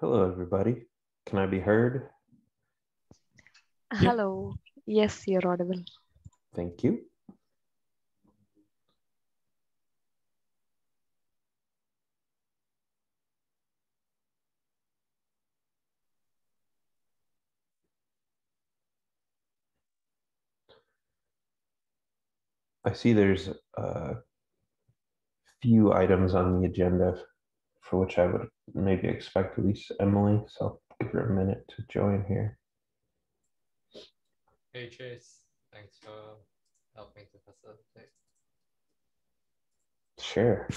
Hello, everybody. Can I be heard? Hello. Yes, you're audible. Thank you. I see there's a few items on the agenda for which I would maybe expect at least Emily, so I'll give her a minute to join here. Hey Chase, thanks for helping to facilitate. Sure.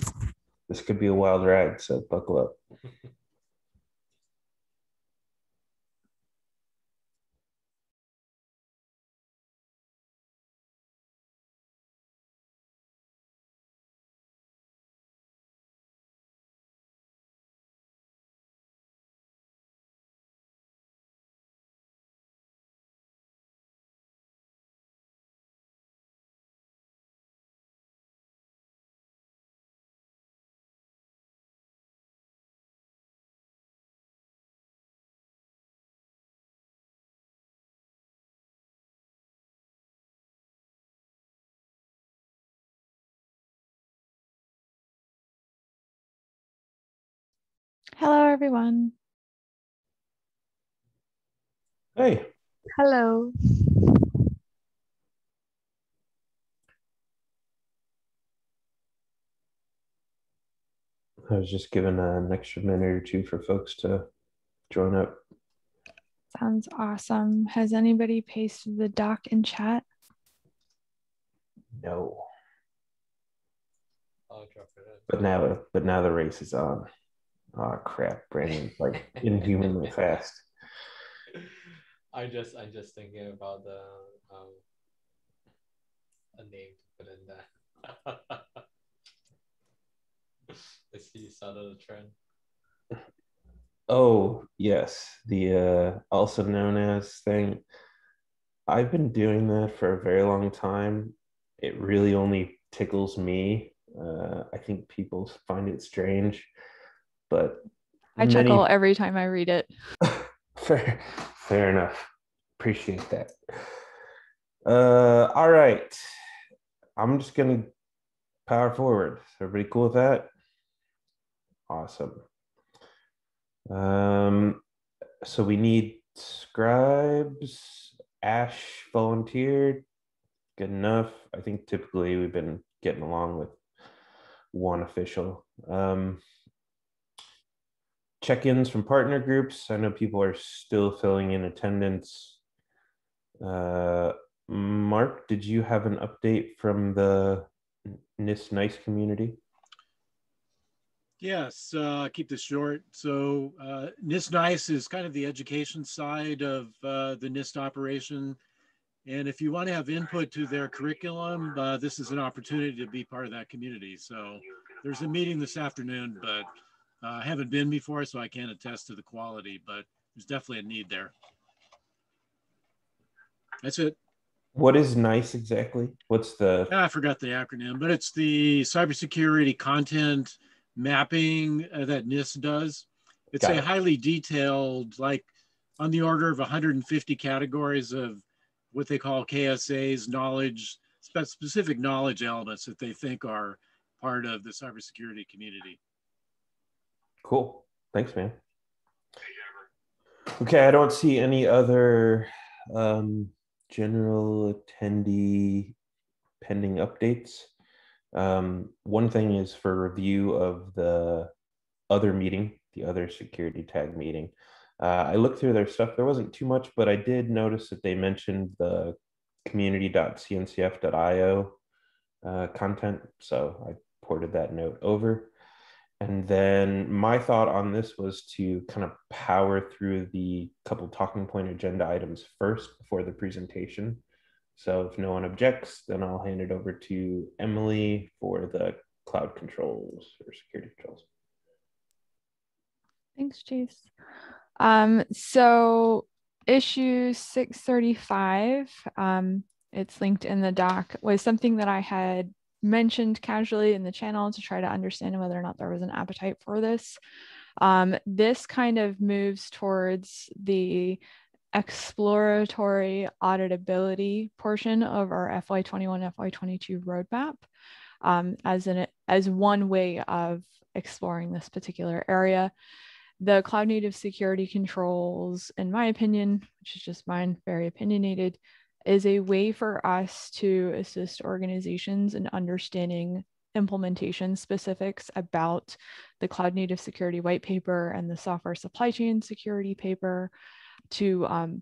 This could be a wild ride, so buckle up. Hello, everyone. Hey, Hello. I was just giving an extra minute or two for folks to join up. Sounds awesome. Has anybody pasted the doc in chat? No, I'll drop it but now, but now the race is on. Oh crap, Brandon's like inhumanly fast. I just I'm just thinking about the um a name to put in there. I see you started a trend. Oh yes, the uh, also known as thing. I've been doing that for a very long time. It really only tickles me. Uh, I think people find it strange, but I many- chuckle every time I read it. fair, fair enough. Appreciate that. Uh, all right. I'm just gonna power forward. Everybody cool with that? Awesome. Um, so we need scribes. Ash volunteered. Good enough. I think typically we've been getting along with one official. Um, check-ins from partner groups. I know people are still filling in attendance. Uh, Mark, did you have an update from the NIST NICE community? Yes, uh, keep this short. So uh, NIST NICE is kind of the education side of uh, the NIST operation. And if you want to have input to their curriculum, uh, this is an opportunity to be part of that community. So there's a meeting this afternoon, but uh, I haven't been before, so I can't attest to the quality, but there's definitely a need there. That's it. What is NICE exactly? What's the Ah, I forgot the acronym, but it's the cybersecurity content mapping uh, that NIST does. It's Got a it. highly detailed, like on the order of 150 categories of what they call KSAs, knowledge, specific knowledge elements that they think are part of the cybersecurity community. Cool? Thanks, man. Okay, I don't see any other um, general attendee pending updates. Um, one thing is for review of the other meeting, the other security tag meeting. Uh, I looked through their stuff. There wasn't too much, but I did notice that they mentioned the community.cncf.io uh, content. So I ported that note over. And then my thought on this was to kind of power through the couple talking point agenda items first before the presentation. So if no one objects, then I'll hand it over to Emily for the cloud controls or security controls. Thanks, Chase. Um, so issue 635, um, it's linked in the doc, was something that I had mentioned casually in the channel to try to understand whether or not there was an appetite for this. Um, this kind of moves towards the exploratory auditability portion of our FY21 FY22 roadmap um, as an as one way of exploring this particular area. The cloud native security controls, in my opinion, which is just mine, very opinionated, is a way for us to assist organizations in understanding implementation specifics about the cloud native security white paper and the software supply chain security paper to um,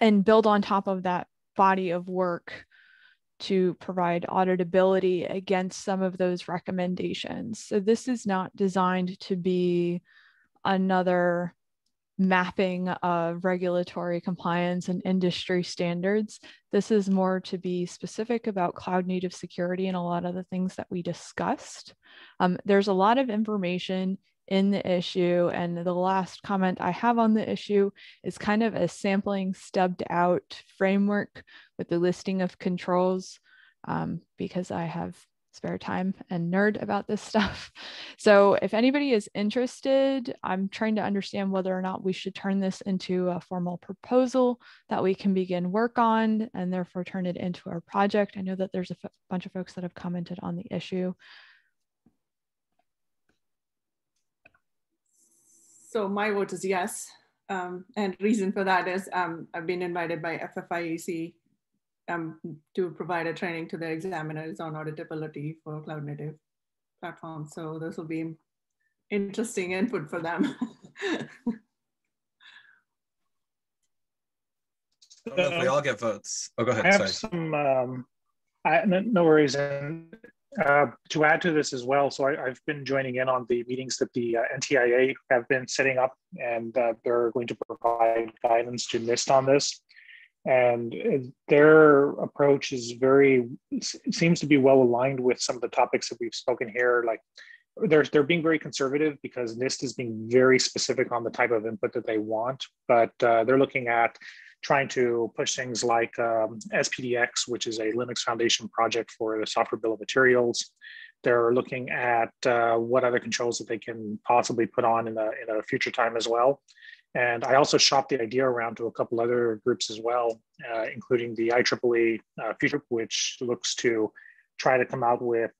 and build on top of that body of work to provide auditability against some of those recommendations. So this is not designed to be another mapping of regulatory compliance and industry standards. This is more to be specific about cloud native security and a lot of the things that we discussed. Um, there's a lot of information in the issue. And the last comment I have on the issue is kind of a sampling stubbed out framework with the listing of controls um, because I have spare time and nerd about this stuff. So if anybody is interested, I'm trying to understand whether or not we should turn this into a formal proposal that we can begin work on and therefore turn it into our project. I know that there's a bunch of folks that have commented on the issue. So my vote is yes. Um, and reason for that is um, I've been invited by FFIEC um, to provide a training to the examiners on auditability for cloud native platforms. So this will be interesting input for them. if we all get votes. Oh, go ahead. I have Sorry. some, um, I, no worries. And uh, to add to this as well, so I, have been joining in on the meetings that the uh, NTIA have been setting up, and uh, they're going to provide guidance to NIST on this. And their approach is very seems to be well aligned with some of the topics that we've spoken here. Like they're they're being very conservative because NIST is being very specific on the type of input that they want, but uh, they're looking at trying to push things like um, SPDX, which is a Linux Foundation project for the software bill of materials. They're looking at uh, what other controls that they can possibly put on in a, in a future time as well. And I also shopped the idea around to a couple other groups as well, uh, including the IEEE uh, future, which looks to try to come out with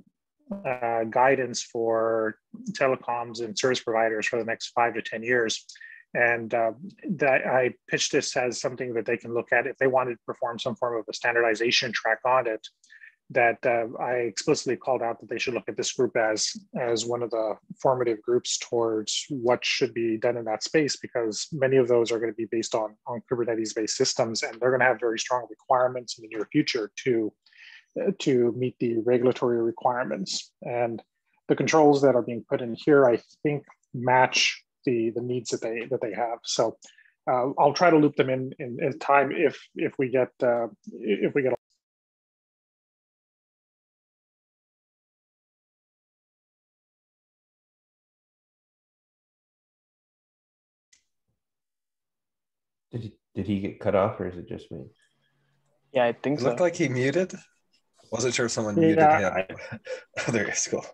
uh, guidance for telecoms and service providers for the next five to 10 years and uh, that I pitched this as something that they can look at if they wanted to perform some form of a standardization track on audit. That uh, I explicitly called out that they should look at this group as as one of the formative groups towards what should be done in that space, because many of those are going to be based on on Kubernetes-based systems, and they're going to have very strong requirements in the near future to uh, to meet the regulatory requirements. And the controls that are being put in here, I think, match the the needs that they that they have. So uh, I'll try to loop them in, in, in time if if we get uh, if we get. Did he, did he get cut off or is it just me? Yeah, I think it so. Looked like he muted. Wasn't sure if someone yeah, muted him. I, there is cool.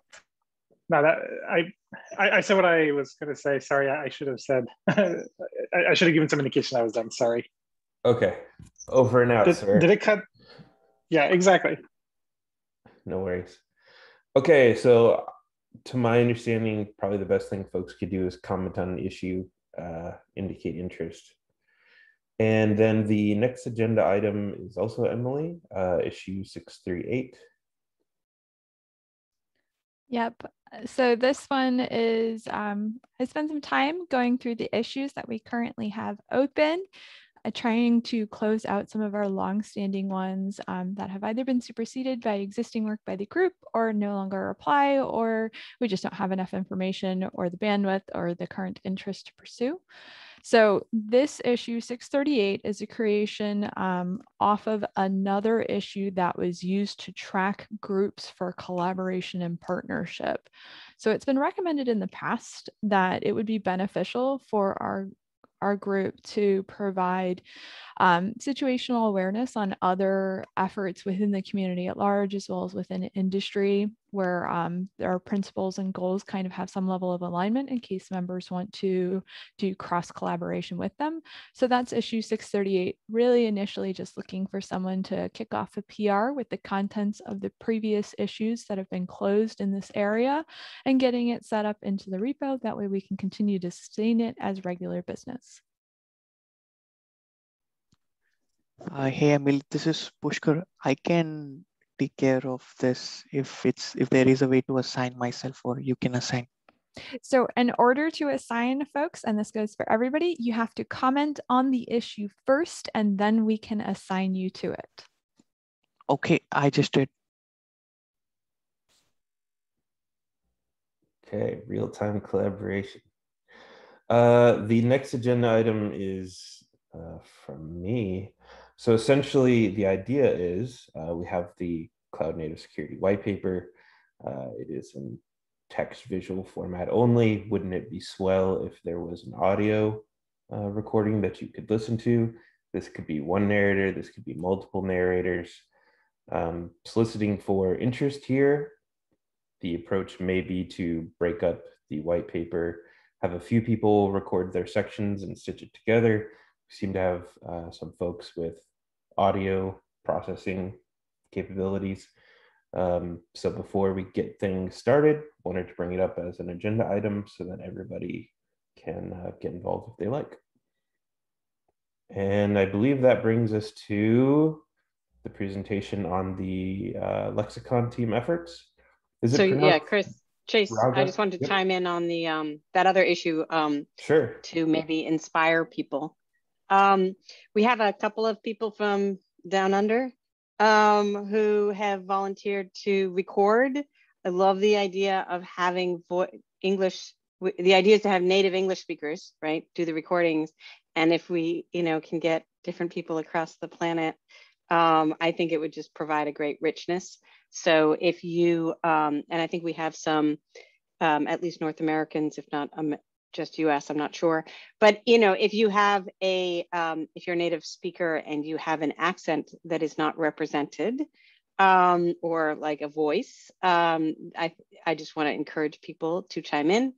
No, that I, I, I said what I was going to say. Sorry, I, I should have said. I, I, should have given some indication I was done. Sorry. Okay, over and out, did, sir. Did it cut? Yeah, exactly. No worries. Okay, so to my understanding, probably the best thing folks could do is comment on an issue, uh, indicate interest. And then the next agenda item is also Emily, uh, issue 638. Yep. So this one is, um, I spent some time going through the issues that we currently have open, uh, trying to close out some of our long-standing ones um, that have either been superseded by existing work by the group or no longer apply, or we just don't have enough information or the bandwidth or the current interest to pursue. So this issue 638 is a creation um, off of another issue that was used to track groups for collaboration and partnership. So it's been recommended in the past that it would be beneficial for our our group to provide um, situational awareness on other efforts within the community at large, as well as within industry where um, our principles and goals kind of have some level of alignment in case members want to do cross collaboration with them. So that's issue 638, really initially just looking for someone to kick off a PR with the contents of the previous issues that have been closed in this area and getting it set up into the repo. That way we can continue to sustain it as regular business. Uh, hey Emil, this is Pushkar. I can take care of this if it's if there is a way to assign myself or you can assign. So in order to assign folks, and this goes for everybody, you have to comment on the issue first and then we can assign you to it. Okay, I just did. Okay, real-time collaboration. Uh, the next agenda item is uh, from me. So essentially, the idea is uh, we have the Cloud Native Security White Paper. Uh, it is in text visual format only. Wouldn't it be swell if there was an audio uh, recording that you could listen to? This could be one narrator, this could be multiple narrators. Um, soliciting for interest here the approach may be to break up the white paper, have a few people record their sections and stitch it together. We seem to have uh, some folks with audio processing capabilities. Um, so before we get things started, wanted to bring it up as an agenda item so that everybody can uh, get involved if they like. And I believe that brings us to the presentation on the uh, lexicon team efforts. Is so yeah, Chris, Chase, Raja? I just wanted to yep. chime in on the um, that other issue. Um, sure. To maybe inspire people. Um, we have a couple of people from down under um, who have volunteered to record. I love the idea of having English. The idea is to have native English speakers, right, do the recordings. And if we, you know, can get different people across the planet, um, I think it would just provide a great richness. So if you, um, and I think we have some, um, at least North Americans, if not just US, I'm not sure. But you know, if you have a, um, if you're a native speaker and you have an accent that is not represented, um, or like a voice, um, I, I just want to encourage people to chime in.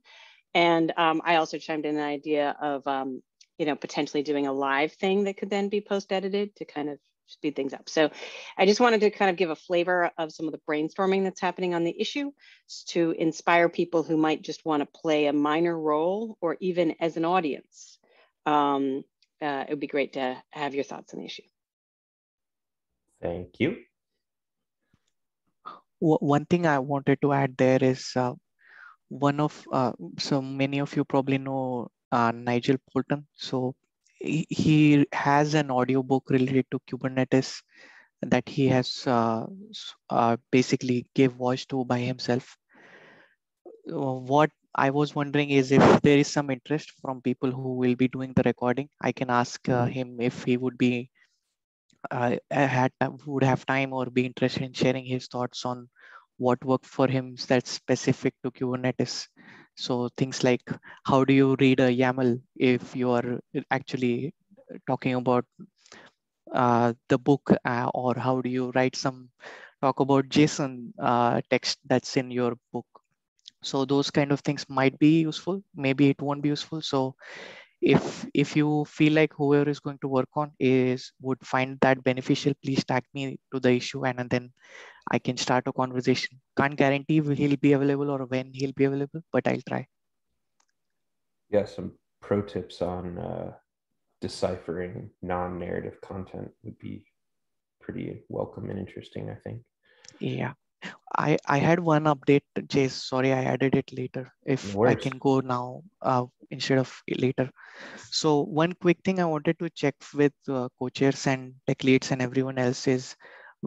And um, I also chimed in an idea of, um, you know, potentially doing a live thing that could then be post edited to kind of speed things up. So I just wanted to kind of give a flavor of some of the brainstorming that's happening on the issue to inspire people who might just want to play a minor role or even as an audience. Um, uh, it would be great to have your thoughts on the issue. Thank you. One thing I wanted to add there is uh, one of, uh, so many of you probably know uh, Nigel Poulton. So he has an audiobook related to Kubernetes that he has uh, uh, basically gave voice to by himself. Uh, what I was wondering is if there is some interest from people who will be doing the recording, I can ask uh, him if he would be uh, had would have time or be interested in sharing his thoughts on what worked for him that's specific to Kubernetes so things like how do you read a YAML if you are actually talking about uh, the book uh, or how do you write some talk about JSON uh, text that's in your book. So those kind of things might be useful. Maybe it won't be useful. So if if you feel like whoever is going to work on is would find that beneficial, please tag me to the issue and, and then I can start a conversation. Can't guarantee he'll be available or when he'll be available, but I'll try. Yeah, some pro tips on uh, deciphering non-narrative content would be pretty welcome and interesting, I think. Yeah. I, I had one update, Chase. Sorry, I added it later. If I can go now uh, instead of later. So one quick thing I wanted to check with uh, co-chairs and tech leads and everyone else is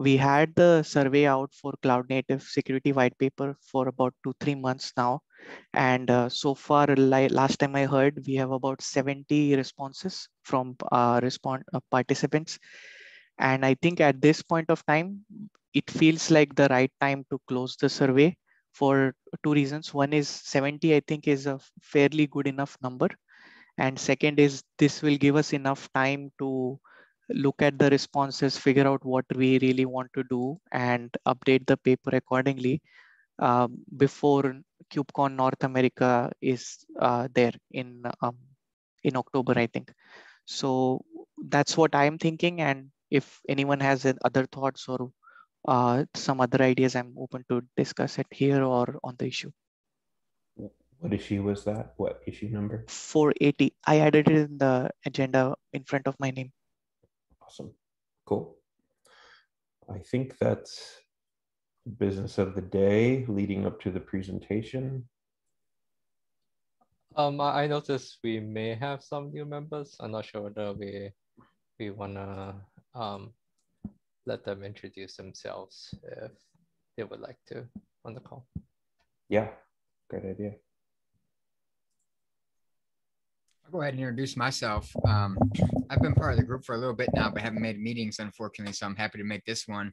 we had the survey out for cloud native security white paper for about two, three months now. And uh, so far, last time I heard, we have about 70 responses from uh, respond uh, participants. And I think at this point of time, it feels like the right time to close the survey for two reasons. One is 70, I think is a fairly good enough number. And second is this will give us enough time to look at the responses, figure out what we really want to do and update the paper accordingly. uh, before KubeCon North America is uh, there in um, in October, I think. So that's what I'm thinking. And if anyone has other thoughts or uh, some other ideas, I'm open to discuss it here or on the issue. What issue was that? What issue number? 480. I added it in the agenda in front of my name. Awesome. Cool. I think that's business of the day leading up to the presentation. Um, I noticed we may have some new members. I'm not sure whether we we wanna um let them introduce themselves if they would like to on the call. Yeah, great idea. I'll go ahead and introduce myself. Um, I've been part of the group for a little bit now, but haven't made meetings, unfortunately, so I'm happy to make this one.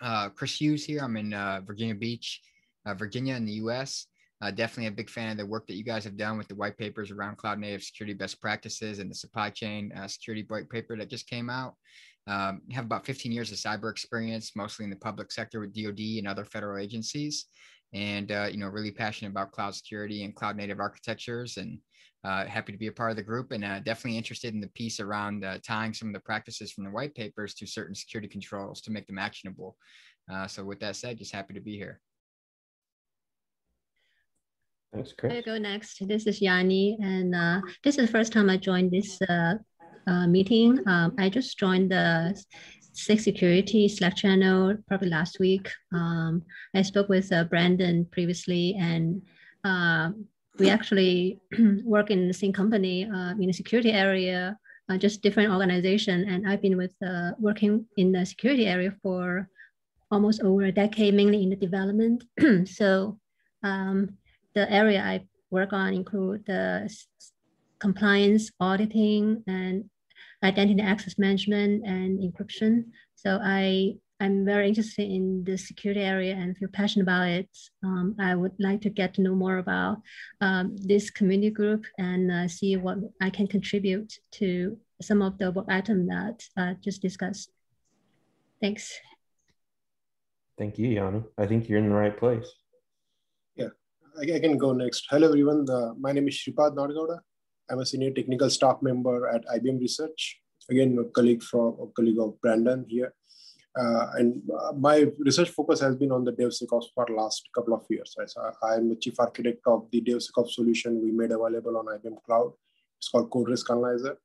Uh, Chris Hughes here. I'm in uh, Virginia Beach, uh, Virginia in the US. Uh, definitely a big fan of the work that you guys have done with the white papers around cloud native security best practices and the supply chain uh, security white paper that just came out. Um, have about 15 years of cyber experience, mostly in the public sector with DoD and other federal agencies, and uh, you know really passionate about cloud security and cloud native architectures and uh, happy to be a part of the group and uh, definitely interested in the piece around uh, tying some of the practices from the white papers to certain security controls to make them actionable. Uh, so with that said, just happy to be here. Thanks, Chris. I go next. This is Yanni, and uh, this is the first time I joined this uh, meeting. Um, I just joined the SIG security Slack channel probably last week. Um, I spoke with Brandon previously, and we actually work in the same company uh, in the security area, uh, just different organization. And I've been with uh, working in the security area for almost over a decade, mainly in the development. so um, the area I work on include the compliance, auditing, and identity access management and encryption. So I I'm very interested in the security area and feel passionate about it. Um, I would like to get to know more about um, this community group and uh, see what I can contribute to some of the work items that uh, just discussed. Thanks. Thank you, Yanu. I think you're in the right place. Yeah, I, I can go next. Hello, everyone. The, my name is Shripad Nargowda. I'm a senior technical staff member at IBM Research. Again, a colleague from a colleague of Brandon here. Uh, and uh, my research focus has been on the DevSecOps for last couple of years. So I'm the chief architect of the DevSecOps solution we made available on IBM Cloud. It's called Code Risk Analyzer.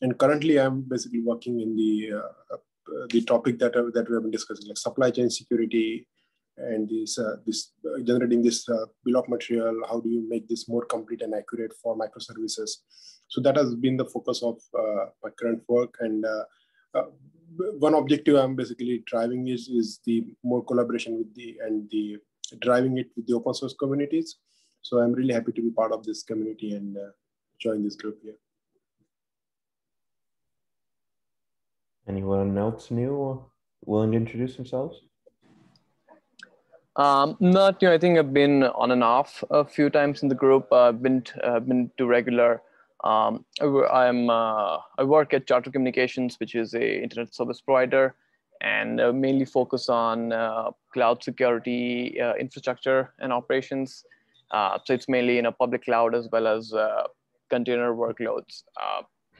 And currently I'm basically working in the, uh, uh the topic that, that we have been discussing, like supply chain security and this, uh, this uh, generating this uh, bill of material. How do you make this more complete and accurate for microservices? So that has been the focus of uh, my current work. And one objective I'm basically driving is is the more collaboration with the and the driving it with the open source communities. So I'm really happy to be part of this community and uh, join this group here. Anyone else new willing to introduce themselves? Um, not you know, I think I've been on and off a few times in the group. Uh, I've been uh, been to regular um, I'm uh, I work at Charter Communications, which is a internet service provider, and uh, mainly focus on uh, cloud security uh, infrastructure and operations. Uh, so it's mainly in a public cloud as well as uh, container workloads.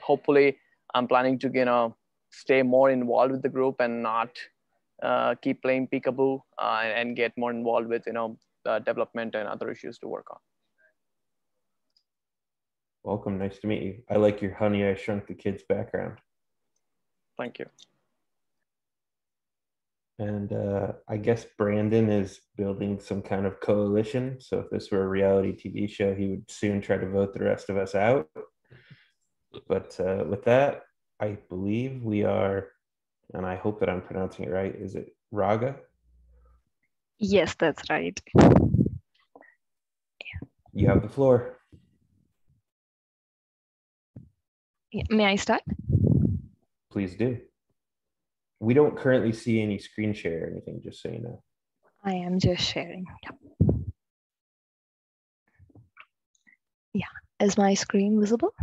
hopefully, I'm planning to you know stay more involved with the group and not keep playing peekaboo and, and, get more involved with you know development and other issues to work on. Welcome. Nice to meet you. I like your Honey, I Shrunk the Kids background. Thank you. And uh, I guess Brandon is building some kind of coalition. So if this were a reality TV show, he would soon try to vote the rest of us out. But uh, with that, I believe we are, and I hope that I'm pronouncing it right. Is it Raga? Yes, that's right. You have the floor. May I start? Please do. We don't currently see any screen share or anything, just so you know. I am just sharing. Yeah. yeah. Is my screen visible?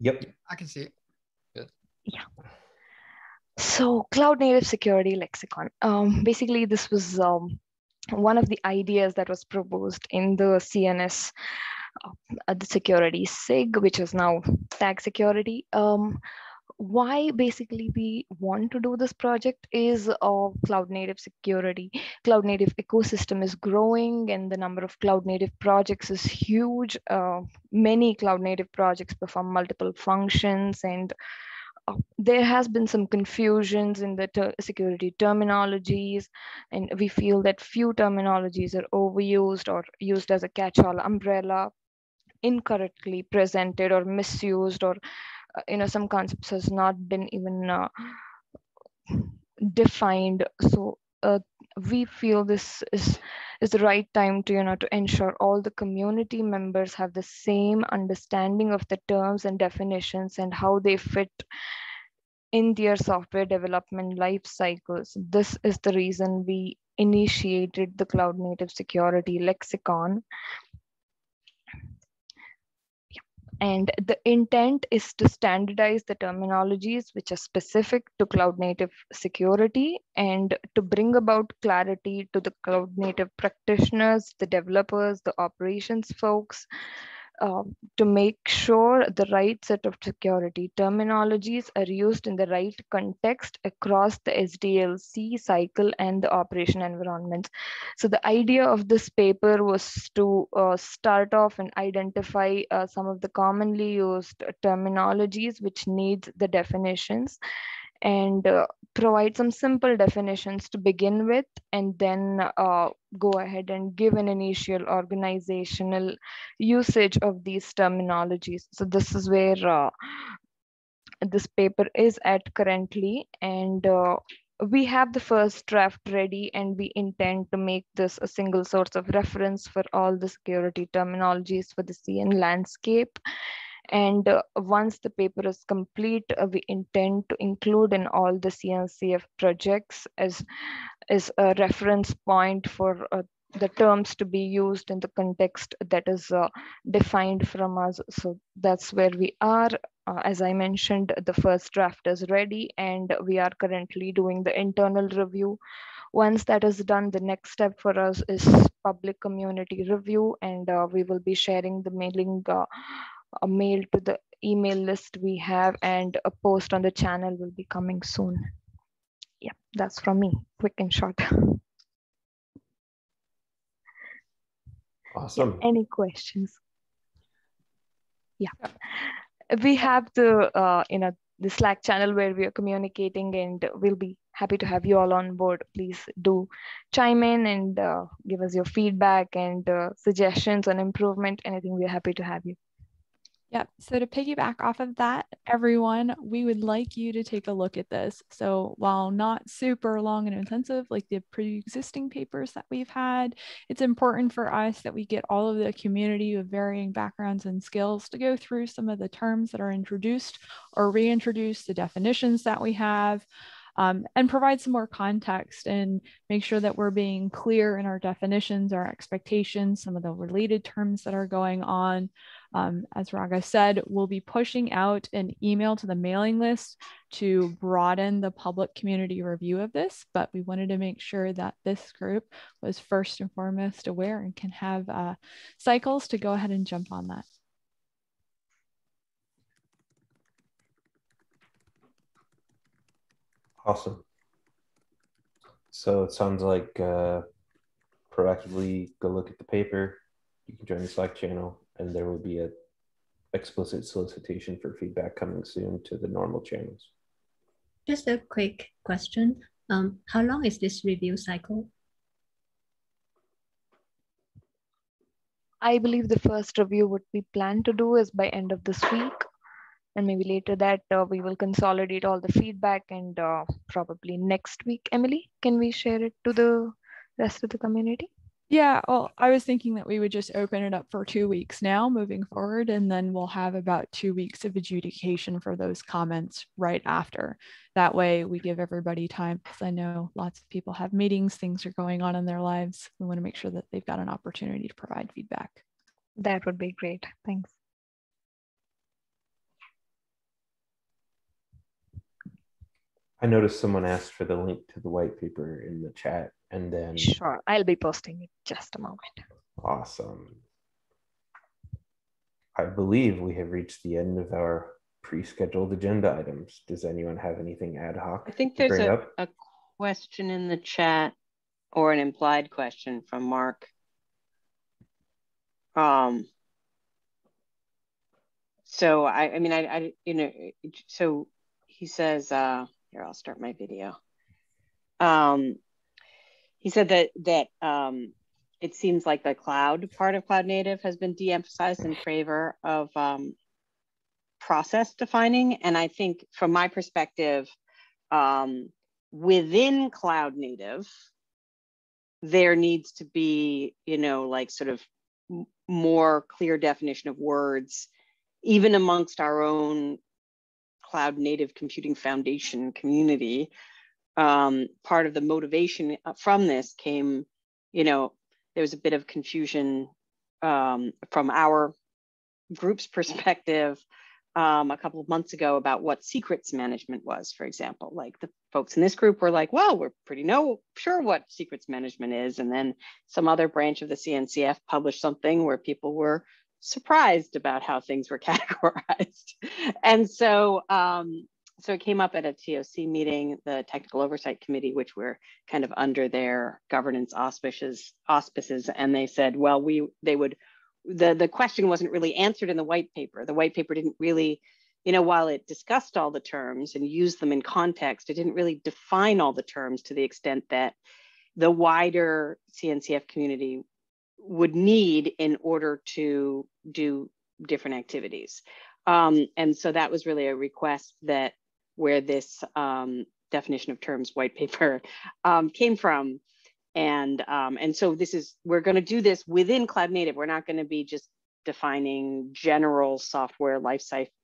Yep. I can see it. Yeah. So cloud native security lexicon. Um, basically, this was um, one of the ideas that was proposed in the CNS, uh, the security SIG, which is now tag security. Um, why basically we want to do this project is uh, cloud native security cloud native ecosystem is growing and the number of cloud native projects is huge uh, many cloud native projects perform multiple functions and there has been some confusions in the ter security terminologies and we feel that few terminologies are overused or used as a catch-all umbrella incorrectly presented or misused or uh, you know some concepts has not been even uh, defined. So uh, we feel this is is the right time to you know to ensure all the community members have the same understanding of the terms and definitions and how they fit in their software development life cycles. This is the reason we initiated the cloud native security lexicon And the intent is to standardize the terminologies which are specific to cloud native security and to bring about clarity to the cloud native practitioners, the developers, the operations folks, um, to make sure the right set of security terminologies are used in the right context across the SDLC cycle and the operation environments. So the idea of this paper was to uh, start off and identify uh, some of the commonly used terminologies which need the definitions and uh, provide some simple definitions to begin with and then uh, go ahead and give an initial organizational usage of these terminologies. So this is where uh, this paper is at currently and uh, we have the first draft ready and we intend to make this a single source of reference for all the security terminologies for the CN landscape and uh, once the paper is complete, uh, we intend to include in all the CNCF projects as, as a reference point for uh, the terms to be used in the context that is uh, defined from us. So that's where we are. Uh, as I mentioned, the first draft is ready and we are currently doing the internal review. Once that is done, the next step for us is public community review and uh, we will be sharing the mailing a mail to the email list we have and a post on the channel will be coming soon. Yeah, that's from me, quick and short. Awesome. Yeah, any questions? Yeah, we have the, uh, you know, the Slack channel where we are communicating and we'll be happy to have you all on board. Please do chime in and uh, give us your feedback and uh, suggestions on improvement, anything, we're happy to have you. Yep. So to piggyback off of that, everyone, we would like you to take a look at this. So while not super long and intensive like the pre-existing papers that we've had, it's important for us that we get all of the community of varying backgrounds and skills to go through some of the terms that are introduced or reintroduce the definitions that we have. Um, and provide some more context and make sure that we're being clear in our definitions, our expectations, some of the related terms that are going on. Um, as Raga said, we'll be pushing out an email to the mailing list to broaden the public community review of this, but we wanted to make sure that this group was first and foremost aware and can have uh, cycles to go ahead and jump on that. Awesome. So it sounds like uh, proactively go look at the paper. You can join the Slack channel and there will be a explicit solicitation for feedback coming soon to the normal channels. Just a quick question. Um, how long is this review cycle? I believe the first review would be planned to do is by end of this week. And maybe later that uh, we will consolidate all the feedback and uh, probably next week, Emily, can we share it to the rest of the community? Yeah, well, I was thinking that we would just open it up for two weeks now moving forward, and then we'll have about two weeks of adjudication for those comments right after. That way, we give everybody time because I know lots of people have meetings, things are going on in their lives. We want to make sure that they've got an opportunity to provide feedback. That would be great. Thanks. I noticed someone asked for the link to the white paper in the chat, and then Sure, I'll be posting it just a moment. awesome. I believe we have reached the end of our pre-scheduled agenda items. Does anyone have anything ad hoc? I think there's a, up? a question in the chat or an implied question from Mark. Um, so I, I mean, I, I, you know, so he says, uh, here, I'll start my video. Um, he said that, that, um, it seems like the cloud part of cloud native has been de-emphasized in favor of, um, process defining. And I think from my perspective, um, within cloud native, there needs to be, you know, like sort of more clear definition of words, even amongst our own cloud native computing foundation community. Um, part of the motivation uh, from this came, you know, there was a bit of confusion um, from our group's perspective um, a couple of months ago about what secrets management was, for example. Like the folks in this group were like, well, we're pretty no sure what secrets management is. And then some other branch of the CNCF published something where people were surprised about how things were categorized. and so um, so it came up at a TOC meeting, the technical oversight committee, which were kind of under their governance auspices, auspices, and they said, well, we they would the the question wasn't really answered in the white paper. The white paper didn't really, you know, while it discussed all the terms and used them in context, it didn't really define all the terms to the extent that the wider CNCF community would need in order to do different activities. Um, and so that was really a request that where this um, definition of terms white paper um, came from. And um, and so this is we're going to do this within cloud native. We're not going to be just defining general software life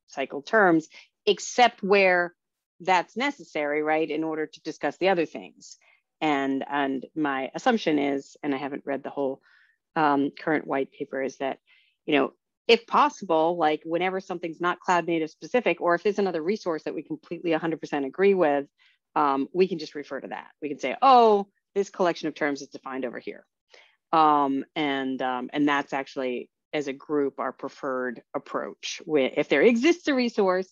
cycle terms except where that's necessary right in order to discuss the other things. And and my assumption is and i haven't read the whole um, current white paper is that you know if possible like whenever something's not cloud native specific or if there's another resource that we completely 100% agree with um, we can just refer to that we can say oh this collection of terms is defined over here. Um, and, um, and that's actually, as a group, our preferred approach. If there exists a resource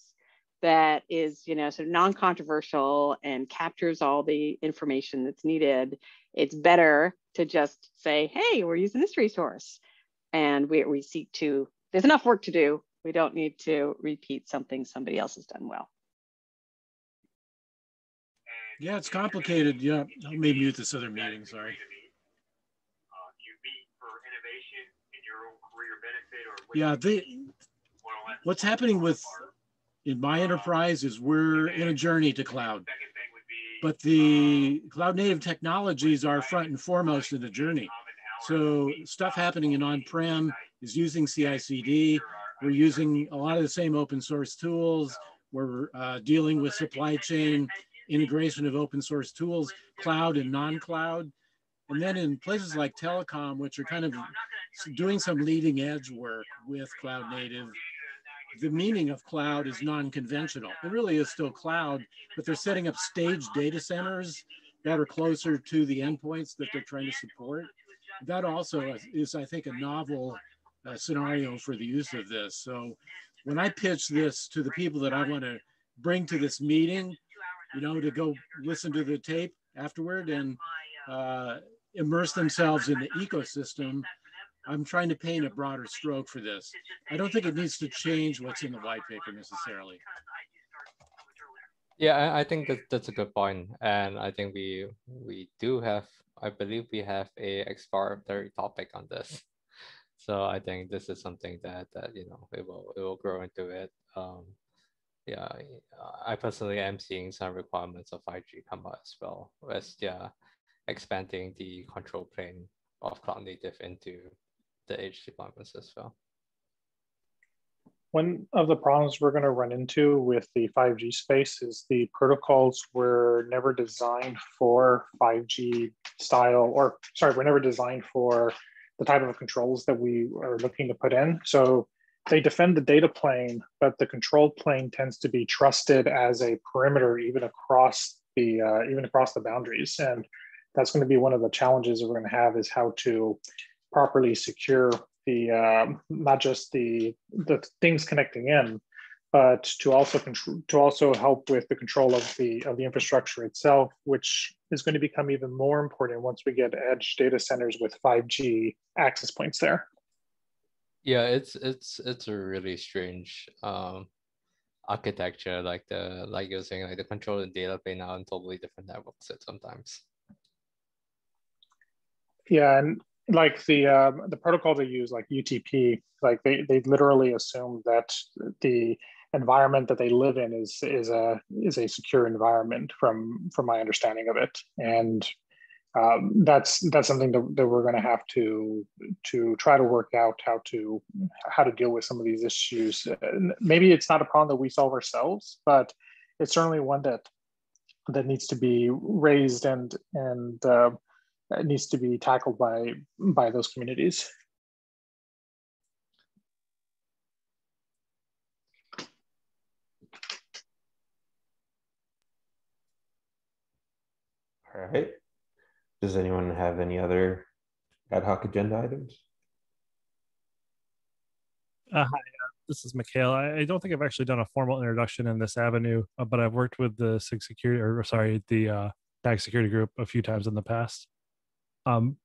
that is, you know, sort of non-controversial and captures all the information that's needed, it's better to just say, hey, we're using this resource. And we, we seek to, there's enough work to do. We don't need to repeat something somebody else has done well. Yeah, it's complicated. Yeah, let me mute this other meeting. Sorry. Yeah, the what's happening with in my enterprise is we're in a journey to cloud, but the cloud native technologies are front and foremost in the journey. So stuff happening in on-prem is using CI/CD. We're using a lot of the same open source tools. We're uh, dealing with supply chain integration of open source tools, cloud and non-cloud. And then in places like telecom, which are kind of doing some leading edge work with cloud native, the meaning of cloud is non-conventional. It really is still cloud, but they're setting up staged data centers that are closer to the endpoints that they're trying to support. That also is, I think, a novel uh, scenario for the use of this. So when I pitch this to the people that I want to bring to this meeting, you know, to go listen to the tape afterward and uh, immerse themselves in the ecosystem. I'm trying to paint a broader stroke for this. I don't think it needs to change what's in the white paper necessarily. Yeah, I think that that's a good point, and I think we we do have, I believe we have a exploratory topic on this. So I think this is something that that you know it will it will grow into it. Um, yeah, I personally am seeing some requirements of 5G come out as well, as yeah, expanding the control plane of cloud native into the edge deployments as well. One of the problems we're going to run into with the 5G space is the protocols were never designed for 5G style, or sorry, we're never designed for the type of controls that we are looking to put in. So they defend the data plane, but the control plane tends to be trusted as a perimeter even across the uh, even across the boundaries. And that's going to be one of the challenges that we're going to have is how to properly secure the uh, not just the the things connecting in, but to also control to also help with the control of the of the infrastructure itself, which is going to become even more important once we get edge data centers with 5G access points there. Yeah, it's it's it's a really strange um, architecture, like the like you're saying, like the control and data plane out on totally different networks at sometimes. Yeah, and like the um, the protocol they use, like UTP, like they they literally assume that the environment that they live in is is a is a secure environment from from my understanding of it. And um, that's that's something that, that we're going to have to to try to work out how to how to deal with some of these issues. Maybe it's not a problem that we solve ourselves but it's certainly one that that needs to be raised and and uh, needs to be tackled by by those communities All right. Does anyone have any other ad hoc agenda items? Uh, hi, uh, this is Mikhail. I, I, don't think I've actually done a formal introduction in this avenue, uh, but I've worked with the SIG security, or sorry, the uh, security group a few times in the past. Um,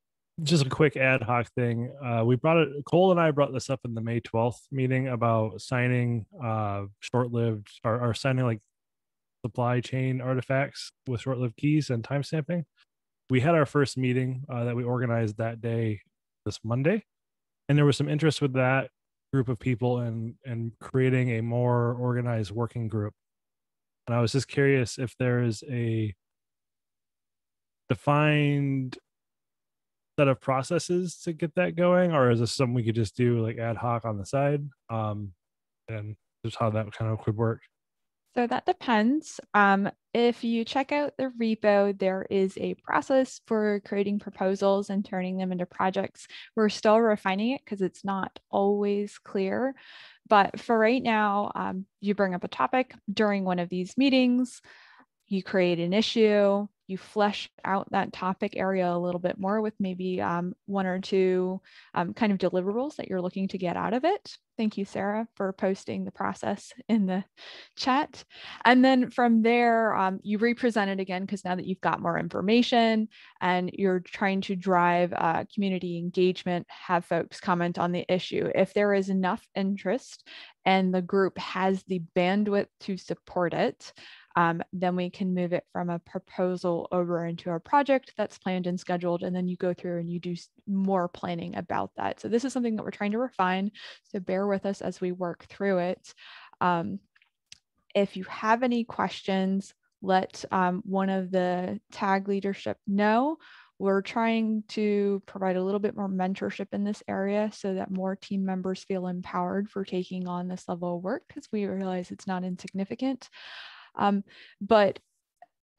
just a quick ad hoc thing. Uh, we brought it. Cole and I brought this up in the May twelfth meeting about signing uh, short-lived or, or signing like supply chain artifacts with short-lived keys and timestamping. We had our first meeting uh, that we organized that day, this Monday, and there was some interest with that group of people in in creating a more organized working group. And I was just curious if there is a defined set of processes to get that going, or is this something we could just do like ad hoc on the side? Um, and just how that kind of could work. So that depends. Um, if you check out the repo, there is a process for creating proposals and turning them into projects. We're still refining it because it's not always clear. But for right now, um, you bring up a topic during one of these meetings, you create an issue, you flesh out that topic area a little bit more with maybe um, one or two um, kind of deliverables that you're looking to get out of it. Thank you, Sarah, for posting the process in the chat. And then from there, um, you represent it again because now that you've got more information and you're trying to drive uh, community engagement, have folks comment on the issue. If there is enough interest and the group has the bandwidth to support it, um, then we can move it from a proposal over into a project that's planned and scheduled. And then you go through and you do more planning about that. So this is something that we're trying to refine. So bear with us as we work through it. Um, if you have any questions, let um, one of the tag leadership know. We're trying to provide a little bit more mentorship in this area so that more team members feel empowered for taking on this level of work because we realize it's not insignificant. Um, but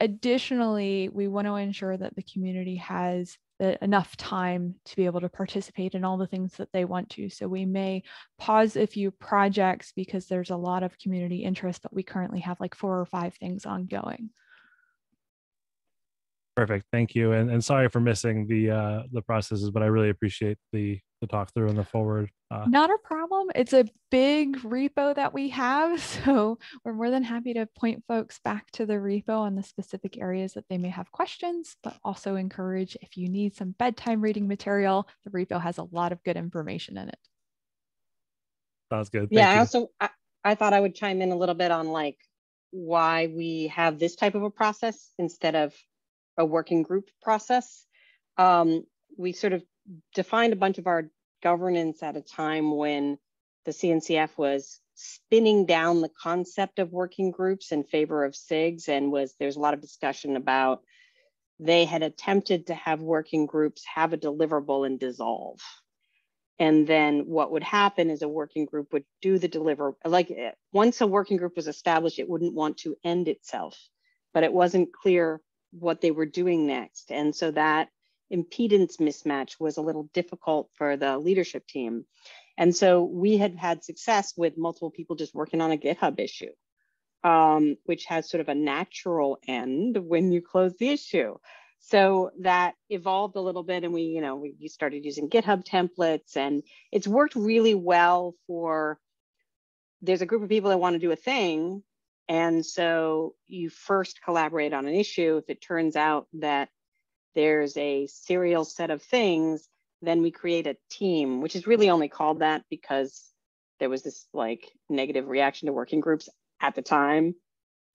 additionally, we want to ensure that the community has enough time to be able to participate in all the things that they want to. So we may pause a few projects because there's a lot of community interest, but we currently have like four or five things ongoing. Perfect. Thank you. And, and sorry for missing the uh, the processes, but I really appreciate the the talk through and the forward. Uh, Not a problem. It's a big repo that we have. So we're more than happy to point folks back to the repo on the specific areas that they may have questions, but also encourage if you need some bedtime reading material, the repo has a lot of good information in it. Sounds good. Thank yeah, you. I also I, I thought I would chime in a little bit on like why we have this type of a process instead of a working group process. Um, we sort of defined a bunch of our governance at a time when the CNCF was spinning down the concept of working groups in favor of SIGs and was there's a lot of discussion about they had attempted to have working groups have a deliverable and dissolve. And then what would happen is a working group would do the deliver, like eh, once a working group was established, it wouldn't want to end itself, but it wasn't clear what they were doing next. And so that impedance mismatch was a little difficult for the leadership team. And so we had had success with multiple people just working on a GitHub issue. um, which has sort of a natural end when you close the issue. So that evolved a little bit and we, you know, we started using GitHub templates and it's worked really well for, there's a group of people that want to do a thing. And so you first collaborate on an issue. If it turns out that there's a serial set of things, then we create a team, which is really only called that because there was this like negative reaction to working groups at the time,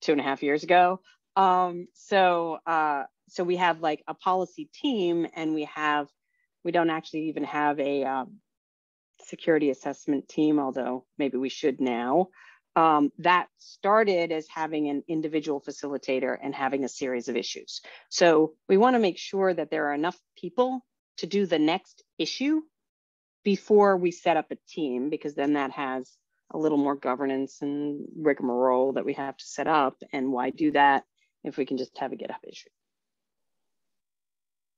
two and a half years ago. Um, so uh, so we have like a policy team, and we have we don't actually even have a um, security assessment team, although maybe we should now. Um, that started as having an individual facilitator and having a series of issues. So we want to make sure that there are enough people to do the next issue before we set up a team, because then that has a little more governance and rigmarole that we have to set up. And why do that if we can just have a GitHub issue?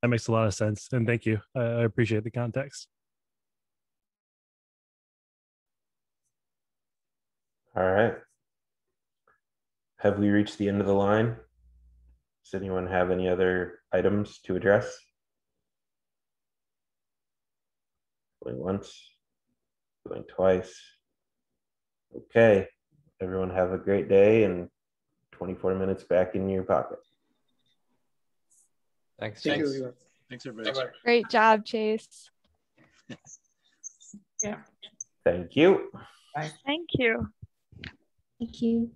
That makes a lot of sense. And thank you. I appreciate the context. All right. Have we reached the end of the line? Does anyone have any other items to address? Going once, going twice. Okay. Everyone have a great day and 24 minutes back in your pocket. Thanks. Thank Thanks. Thanks, everybody. Great job, Chase. Yeah. Thank you. Thank you. Thank you.